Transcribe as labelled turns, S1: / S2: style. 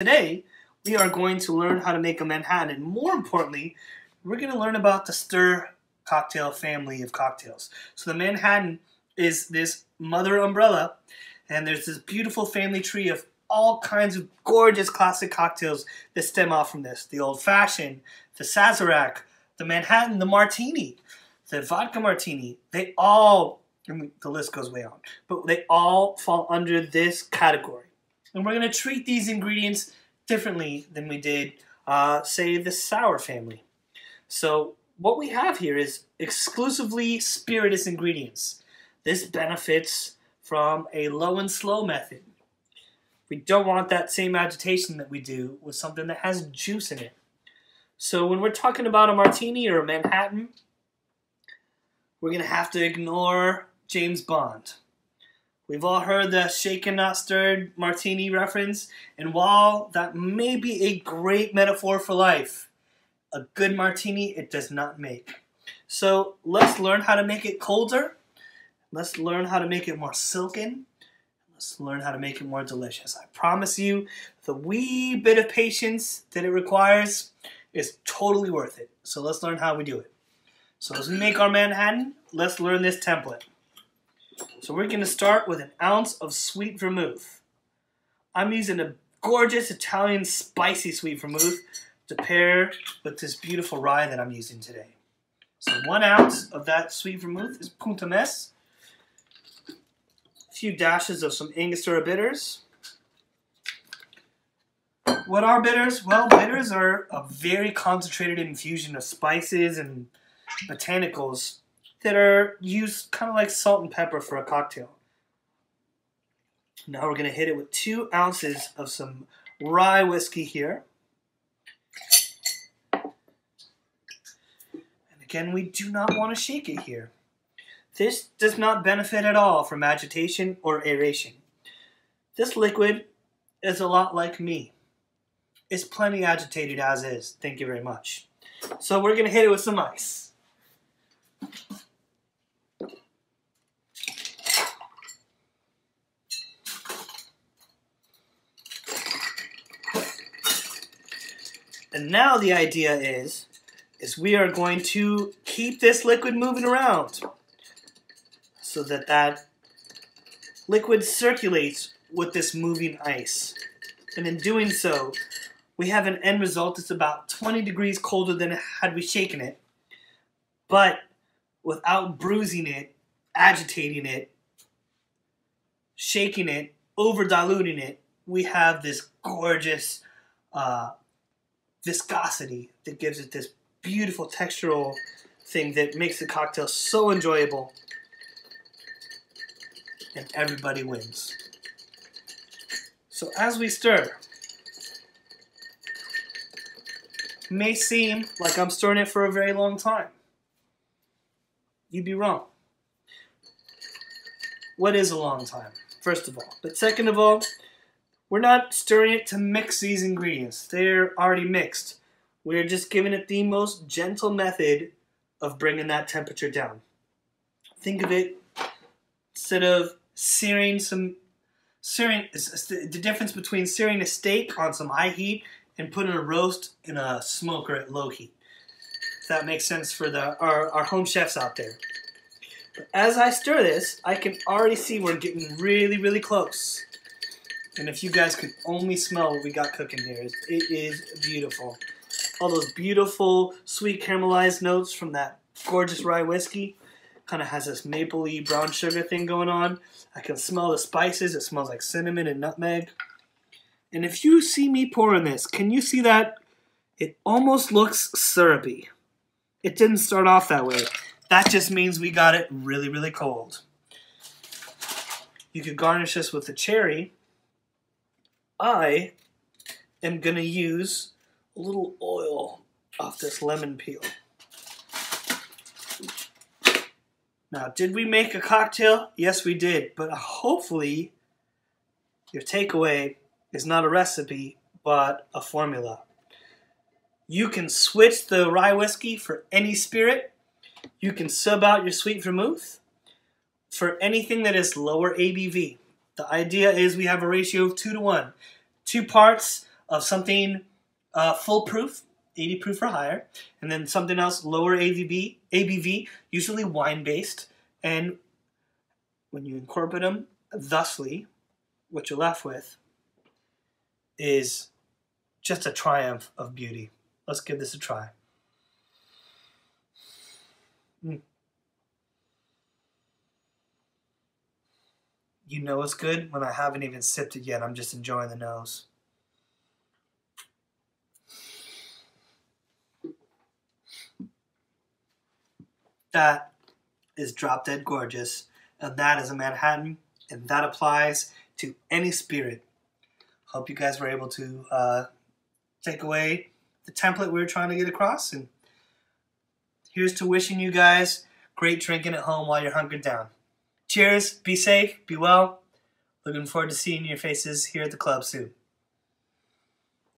S1: Today, we are going to learn how to make a Manhattan, and more importantly, we're going to learn about the stir cocktail family of cocktails. So the Manhattan is this mother umbrella, and there's this beautiful family tree of all kinds of gorgeous classic cocktails that stem off from this. The Old Fashioned, the Sazerac, the Manhattan, the Martini, the Vodka Martini. They all, the list goes way on, but they all fall under this category. And we're going to treat these ingredients differently than we did, uh, say, the sour family. So what we have here is exclusively spirituous ingredients. This benefits from a low and slow method. We don't want that same agitation that we do with something that has juice in it. So when we're talking about a martini or a Manhattan, we're going to have to ignore James Bond. We've all heard the shaken not stirred martini reference, and while that may be a great metaphor for life, a good martini it does not make. So let's learn how to make it colder. Let's learn how to make it more silken. Let's learn how to make it more delicious. I promise you, the wee bit of patience that it requires is totally worth it. So let's learn how we do it. So as we make our Manhattan, let's learn this template. So we're going to start with an ounce of sweet vermouth. I'm using a gorgeous Italian spicy sweet vermouth to pair with this beautiful rye that I'm using today. So one ounce of that sweet vermouth is Punta Mess. A few dashes of some Angostura bitters. What are bitters? Well, bitters are a very concentrated infusion of spices and botanicals that are used kind of like salt and pepper for a cocktail. Now we're going to hit it with two ounces of some rye whiskey here. And again, we do not want to shake it here. This does not benefit at all from agitation or aeration. This liquid is a lot like me. It's plenty agitated as is. Thank you very much. So we're going to hit it with some ice. And now the idea is, is we are going to keep this liquid moving around so that that liquid circulates with this moving ice. And in doing so, we have an end result that's about 20 degrees colder than had we shaken it, but without bruising it, agitating it, shaking it, over diluting it, we have this gorgeous uh, viscosity that gives it this beautiful textural thing that makes the cocktail so enjoyable and everybody wins. So as we stir, may seem like I'm stirring it for a very long time. You'd be wrong. What is a long time, first of all? But second of all, we're not stirring it to mix these ingredients. They're already mixed. We're just giving it the most gentle method of bringing that temperature down. Think of it instead of searing some searing the difference between searing a steak on some high heat and putting a roast in a smoker at low heat. If that makes sense for the our, our home chefs out there. But as I stir this, I can already see we're getting really, really close. And if you guys could only smell what we got cooking here, it is beautiful. All those beautiful sweet caramelized notes from that gorgeous rye whiskey. Kind of has this mapley brown sugar thing going on. I can smell the spices. It smells like cinnamon and nutmeg. And if you see me pouring this, can you see that? It almost looks syrupy. It didn't start off that way. That just means we got it really, really cold. You could garnish this with a cherry I am going to use a little oil off this lemon peel. Now, did we make a cocktail? Yes, we did. But hopefully, your takeaway is not a recipe, but a formula. You can switch the rye whiskey for any spirit. You can sub out your sweet vermouth for anything that is lower ABV. The idea is we have a ratio of two to one. Two parts of something uh, full proof, 80 proof or higher, and then something else lower ABV, ABV, usually wine based. And when you incorporate them thusly, what you're left with is just a triumph of beauty. Let's give this a try. Mm. You know it's good when I haven't even sipped it yet. I'm just enjoying the nose. That is drop dead gorgeous, and that is a Manhattan, and that applies to any spirit. Hope you guys were able to uh, take away the template we were trying to get across, and here's to wishing you guys great drinking at home while you're hunkered down. Cheers, be safe, be well. Looking forward to seeing your faces here at the club soon.